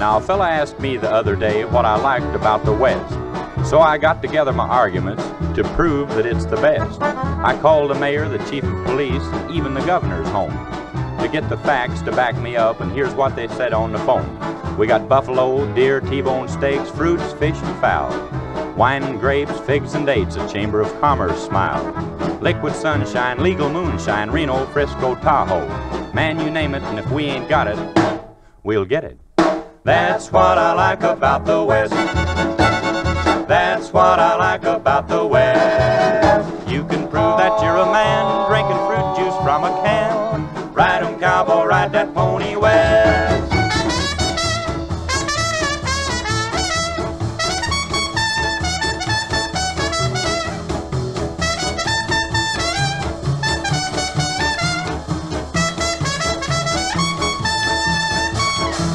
Now, a fella asked me the other day what I liked about the West. So I got together my arguments to prove that it's the best. I called the mayor, the chief of police, and even the governor's home to get the facts to back me up, and here's what they said on the phone. We got buffalo, deer, T-bone steaks, fruits, fish, and fowl. Wine and grapes, figs and dates, a Chamber of Commerce smile. Liquid sunshine, legal moonshine, Reno, Frisco, Tahoe. Man, you name it, and if we ain't got it, we'll get it. That's what I like about the West. That's what I like about the West. You can prove that you're a man drinking fruit juice from a can. Ride 'em, cowboy, ride that pony west.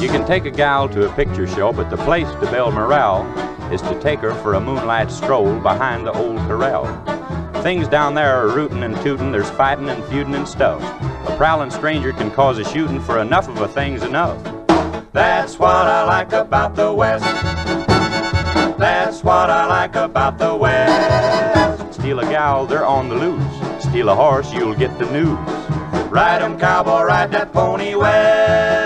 You can take a gal to a picture show, but the place to build morale is to take her for a moonlight stroll behind the old corral. Things down there are rootin' and tootin', there's fightin' and feudin' and stuff. A prowlin' stranger can cause a shootin', for enough of a thing's enough. That's what I like about the West. That's what I like about the West. Steal a gal, they're on the loose. Steal a horse, you'll get the news. Ride 'em, cowboy, ride that pony west.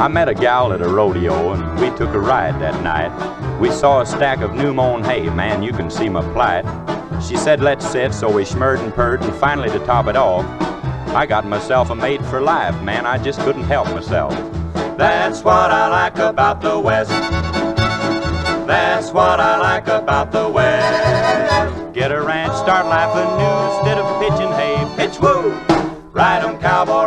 I met a gal at a rodeo and we took a ride that night. We saw a stack of new mown hay, man, you can see my plight. She said, let's sit, so we schmurred and purred, and finally to top it off, I got myself a mate for life, man, I just couldn't help myself. That's what I like about the West. That's what I like about the West. Get a ranch, start laughing new instead of pitching hay. Pitch woo! Ride 'em, cowboy,